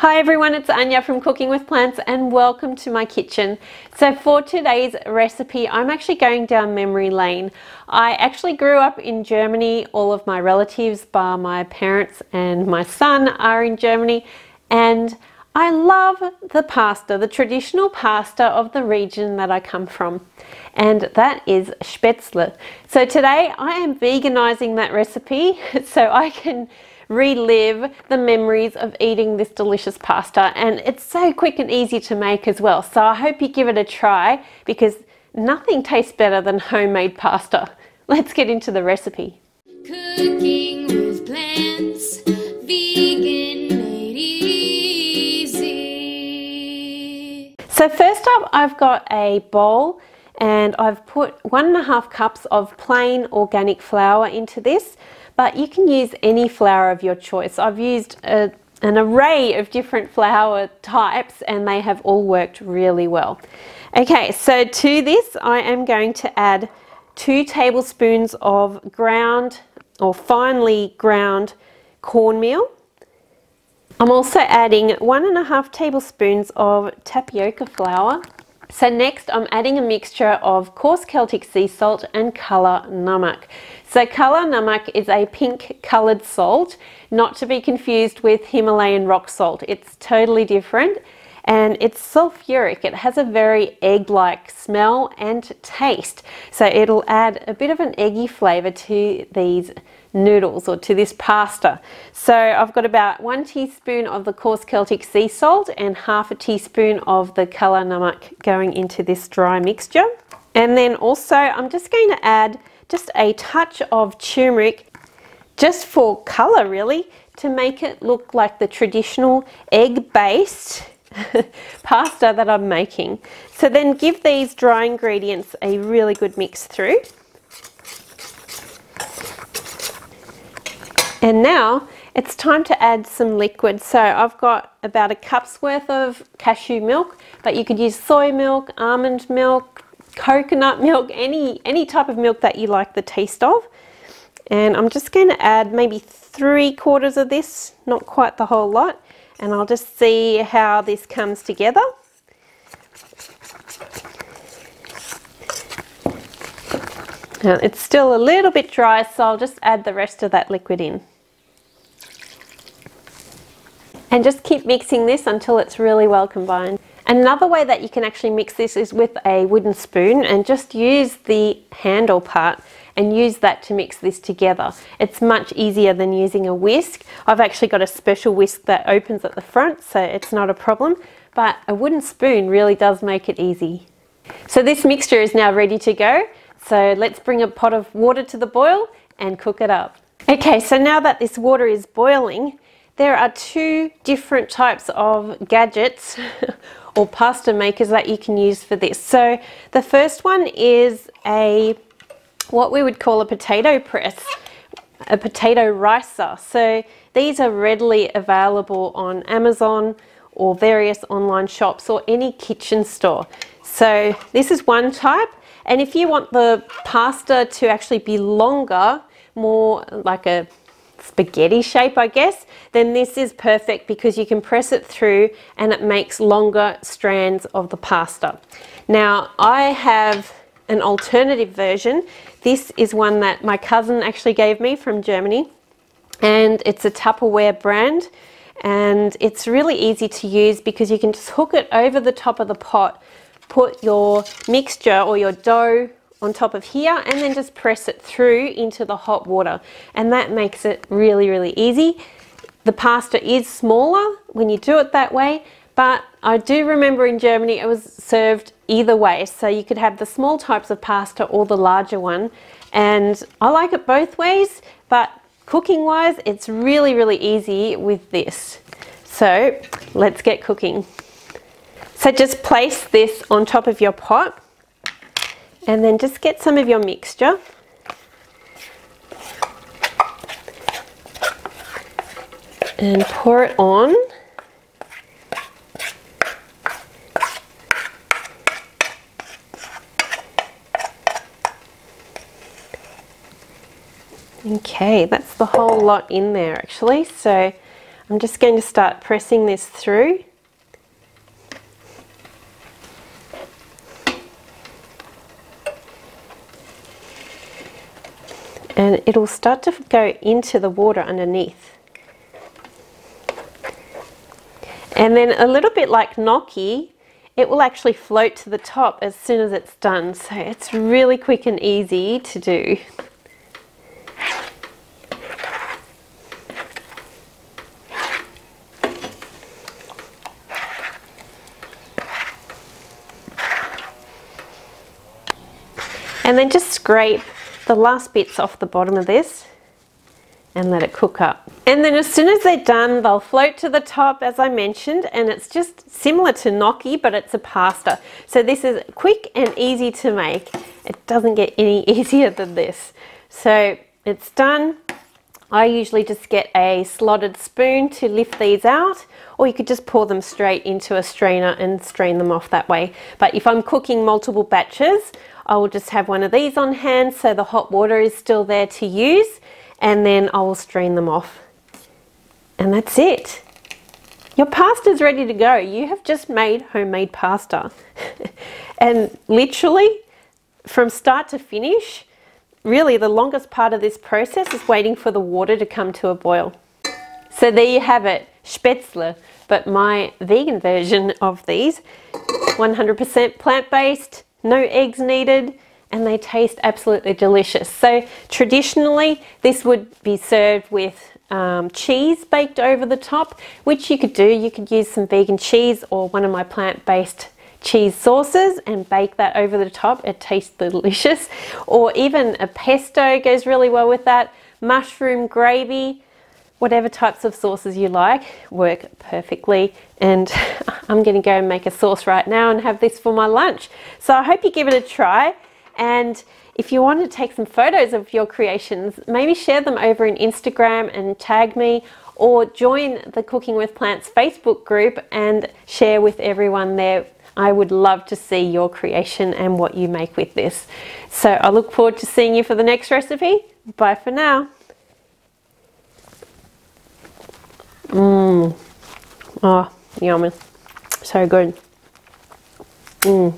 Hi everyone, it's Anja from Cooking with Plants and welcome to my kitchen. So for today's recipe, I'm actually going down memory lane. I actually grew up in Germany. All of my relatives, bar my parents and my son, are in Germany. And I love the pasta, the traditional pasta of the region that I come from. And that is spätzle. So today I am veganizing that recipe so I can relive the memories of eating this delicious pasta and it's so quick and easy to make as well so I hope you give it a try because nothing tastes better than homemade pasta. Let's get into the recipe. Cooking with plants, vegan made easy. So first up I've got a bowl and I've put one and a half cups of plain organic flour into this but you can use any flour of your choice. I've used a, an array of different flour types and they have all worked really well. Okay, so to this I am going to add two tablespoons of ground or finely ground cornmeal. I'm also adding one and a half tablespoons of tapioca flour so next I'm adding a mixture of coarse Celtic sea salt and Kala Namak. So Kala Namak is a pink coloured salt, not to be confused with Himalayan rock salt. It's totally different and it's sulfuric. It has a very egg-like smell and taste. So it'll add a bit of an eggy flavour to these noodles or to this pasta. So I've got about one teaspoon of the coarse Celtic sea salt and half a teaspoon of the Kala Namak going into this dry mixture. And then also I'm just going to add just a touch of turmeric just for colour really to make it look like the traditional egg based pasta that I'm making. So then give these dry ingredients a really good mix through. And now it's time to add some liquid. So I've got about a cup's worth of cashew milk, but you could use soy milk, almond milk, coconut milk, any, any type of milk that you like the taste of. And I'm just going to add maybe three quarters of this, not quite the whole lot. And I'll just see how this comes together. Now it's still a little bit dry, so I'll just add the rest of that liquid in. And just keep mixing this until it's really well combined. Another way that you can actually mix this is with a wooden spoon and just use the handle part and use that to mix this together. It's much easier than using a whisk. I've actually got a special whisk that opens at the front so it's not a problem but a wooden spoon really does make it easy. So this mixture is now ready to go so let's bring a pot of water to the boil and cook it up. Okay so now that this water is boiling there are two different types of gadgets or pasta makers that you can use for this. So the first one is a what we would call a potato press, a potato ricer. So these are readily available on Amazon or various online shops or any kitchen store. So this is one type and if you want the pasta to actually be longer, more like a spaghetti shape, I guess, then this is perfect because you can press it through and it makes longer strands of the pasta. Now, I have an alternative version. This is one that my cousin actually gave me from Germany and it's a Tupperware brand and it's really easy to use because you can just hook it over the top of the pot, put your mixture or your dough on top of here and then just press it through into the hot water. And that makes it really really easy. The pasta is smaller when you do it that way but I do remember in Germany it was served either way. So you could have the small types of pasta or the larger one. And I like it both ways but cooking wise it's really really easy with this. So let's get cooking. So just place this on top of your pot and then just get some of your mixture and pour it on Okay, that's the whole lot in there actually. So I'm just going to start pressing this through. And it'll start to go into the water underneath. And then a little bit like gnocchi, it will actually float to the top as soon as it's done. So it's really quick and easy to do. And then just scrape the last bits off the bottom of this and let it cook up. And then as soon as they're done, they'll float to the top as I mentioned, and it's just similar to gnocchi, but it's a pasta. So this is quick and easy to make. It doesn't get any easier than this. So it's done. I usually just get a slotted spoon to lift these out, or you could just pour them straight into a strainer and strain them off that way. But if I'm cooking multiple batches, I will just have one of these on hand so the hot water is still there to use and then I will strain them off. And that's it. Your pasta is ready to go. You have just made homemade pasta. and literally, from start to finish, really the longest part of this process is waiting for the water to come to a boil. So there you have it, spätzle, but my vegan version of these, 100% plant-based, no eggs needed, and they taste absolutely delicious. So traditionally, this would be served with um, cheese baked over the top, which you could do. You could use some vegan cheese or one of my plant-based cheese sauces and bake that over the top. It tastes delicious. Or even a pesto goes really well with that. Mushroom gravy, whatever types of sauces you like work perfectly. And I'm going to go and make a sauce right now and have this for my lunch. So I hope you give it a try. And if you want to take some photos of your creations, maybe share them over in Instagram and tag me or join the Cooking with Plants Facebook group and share with everyone there. I would love to see your creation and what you make with this. So I look forward to seeing you for the next recipe. Bye for now. Mmm. Oh, yummy. So good. Mmm.